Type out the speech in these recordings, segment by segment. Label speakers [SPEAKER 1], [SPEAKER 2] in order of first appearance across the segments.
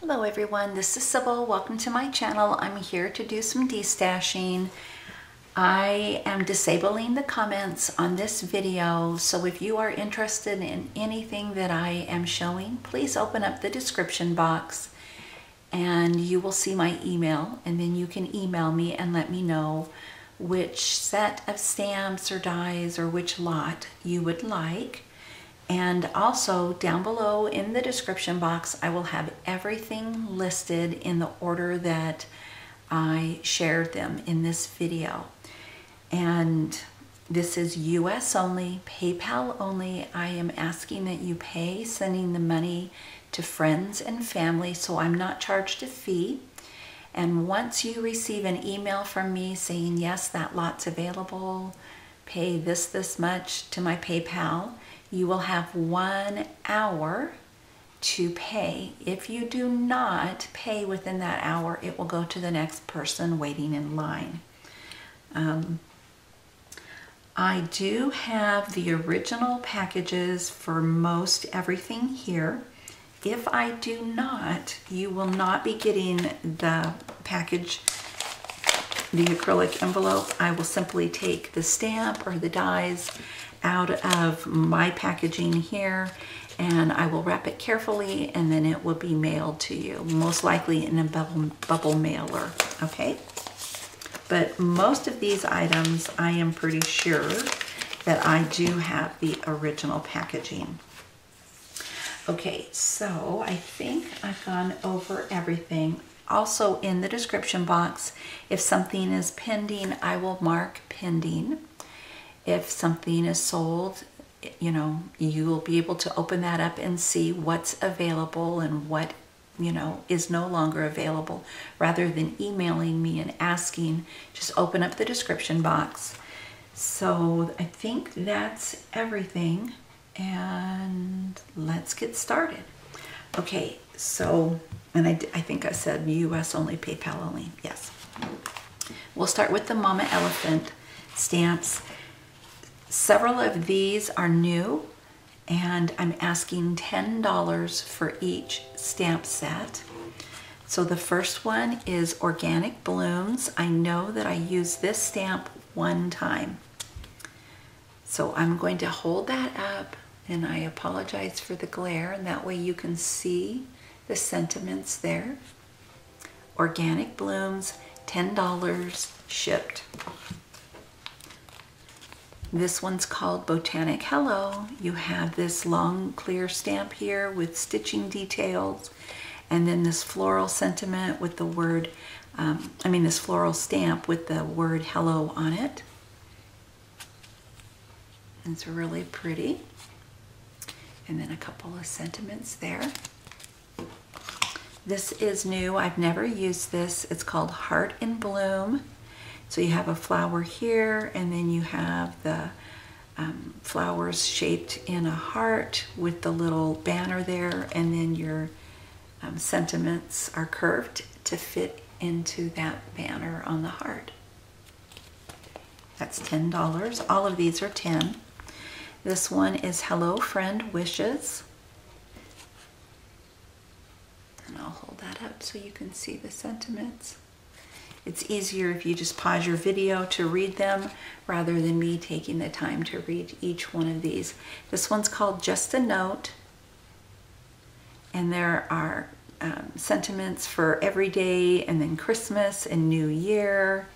[SPEAKER 1] Hello everyone, this is Sybil. Welcome to my channel. I'm here to do some destashing. I am disabling the comments on this video, so if you are interested in anything that I am showing, please open up the description box and you will see my email and then you can email me and let me know which set of stamps or dies or which lot you would like. And also down below in the description box, I will have everything listed in the order that I shared them in this video. And this is US only, PayPal only. I am asking that you pay sending the money to friends and family, so I'm not charged a fee. And once you receive an email from me saying, yes, that lot's available, pay this, this much to my PayPal, you will have one hour to pay. If you do not pay within that hour, it will go to the next person waiting in line. Um, I do have the original packages for most everything here. If I do not, you will not be getting the package, the acrylic envelope. I will simply take the stamp or the dies out of my packaging here and I will wrap it carefully and then it will be mailed to you, most likely in a bubble, bubble mailer, okay? But most of these items, I am pretty sure that I do have the original packaging. Okay, so I think I've gone over everything. Also in the description box, if something is pending, I will mark pending if something is sold, you know, you will be able to open that up and see what's available and what, you know, is no longer available rather than emailing me and asking, just open up the description box. So I think that's everything and let's get started. Okay, so, and I, I think I said US only, PayPal only, yes. We'll start with the Mama Elephant stamps. Several of these are new and I'm asking $10 for each stamp set. So the first one is Organic Blooms. I know that I used this stamp one time. So I'm going to hold that up and I apologize for the glare and that way you can see the sentiments there. Organic Blooms, $10 shipped. This one's called Botanic Hello. You have this long clear stamp here with stitching details and then this floral sentiment with the word, um, I mean this floral stamp with the word hello on it. It's really pretty. And then a couple of sentiments there. This is new. I've never used this. It's called Heart in Bloom. So you have a flower here and then you have the um, flowers shaped in a heart with the little banner there and then your um, sentiments are curved to fit into that banner on the heart. That's $10. All of these are 10. This one is Hello Friend Wishes. And I'll hold that up so you can see the sentiments. It's easier if you just pause your video to read them rather than me taking the time to read each one of these. This one's called Just a Note. And there are um, sentiments for every day and then Christmas and New Year.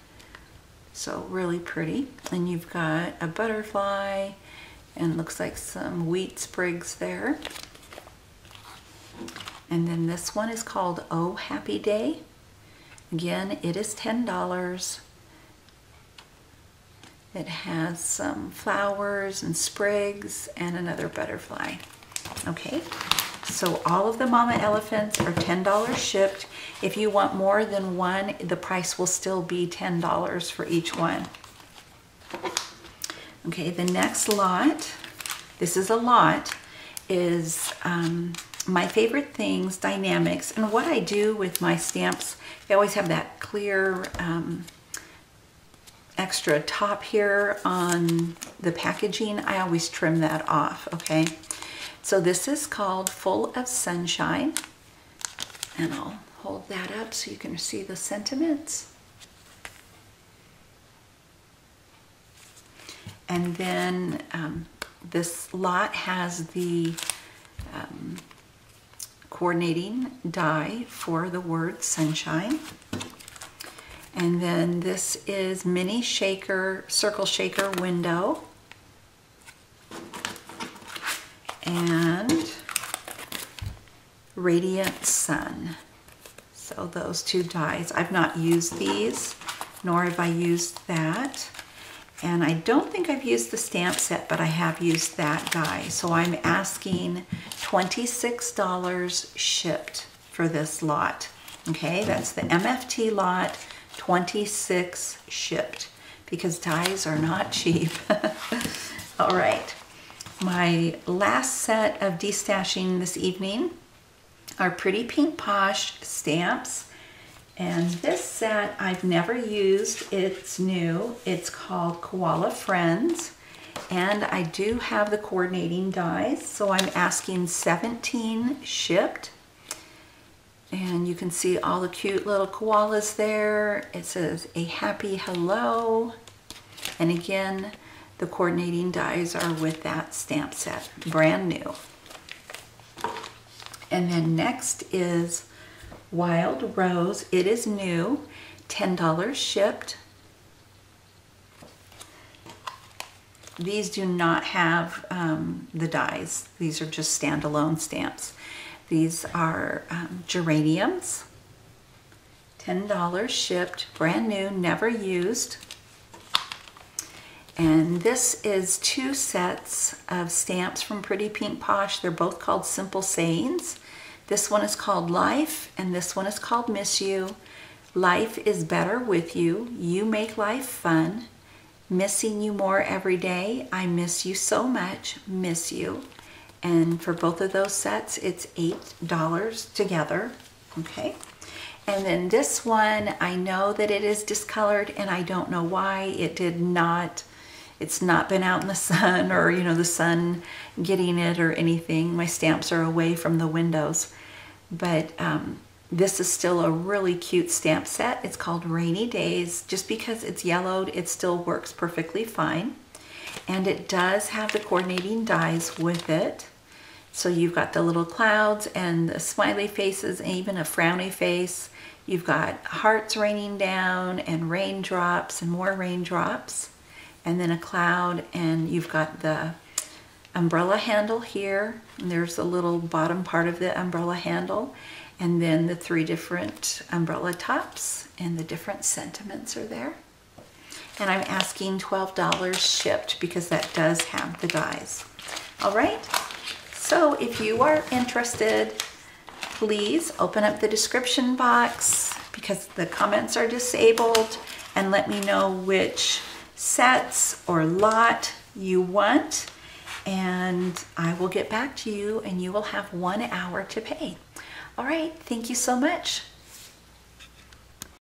[SPEAKER 1] So really pretty. And you've got a butterfly and looks like some wheat sprigs there. And then this one is called Oh Happy Day. Again, it is $10. It has some flowers and sprigs and another butterfly. Okay, so all of the mama elephants are $10 shipped. If you want more than one, the price will still be $10 for each one. Okay, the next lot, this is a lot, is um, my favorite things, Die-namics. And what I do with my stamps they always have that clear um, extra top here on the packaging. I always trim that off, okay? So this is called Full of Sunshine. And I'll hold that up so you can see the sentiments. And then um, this lot has the coordinating die for the word sunshine. And then this is mini shaker, circle shaker window. And radiant sun. So those two dies. I've not used these, nor have I used that. And I don't think I've used the stamp set, but I have used that guy. So I'm asking $26 shipped for this lot. Okay, that's the MFT lot, 26 shipped because dies are not cheap. All right, my last set of destashing this evening are Pretty Pink Posh stamps. And this set I've never used. It's new. It's called Koala Friends. And I do have the coordinating dies. So I'm asking 17 shipped. And you can see all the cute little koalas there. It says a happy hello. And again, the coordinating dies are with that stamp set, brand new. And then next is Wild Rose. It is new, $10 shipped. These do not have um, the dies. These are just standalone stamps. These are um, geraniums, $10 shipped, brand new, never used. And this is two sets of stamps from Pretty Pink Posh. They're both called Simple Sayings. This one is called Life, and this one is called Miss You. Life is better with you. You make life fun. Missing you more every day. I miss you so much. Miss you. And for both of those sets, it's $8 together. Okay. And then this one, I know that it is discolored and I don't know why it did not, it's not been out in the sun or, you know, the sun getting it or anything. My stamps are away from the windows. But um, this is still a really cute stamp set. It's called Rainy Days. Just because it's yellowed, it still works perfectly fine. And it does have the coordinating dies with it. So you've got the little clouds and the smiley faces and even a frowny face. You've got hearts raining down and raindrops and more raindrops. And then a cloud and you've got the umbrella handle here. And there's a little bottom part of the umbrella handle. And then the three different umbrella tops and the different sentiments are there. And I'm asking $12 shipped because that does have the dies. All right, so if you are interested, please open up the description box because the comments are disabled and let me know which sets or lot you want and I will get back to you and you will have one hour to pay. All right, thank you so much.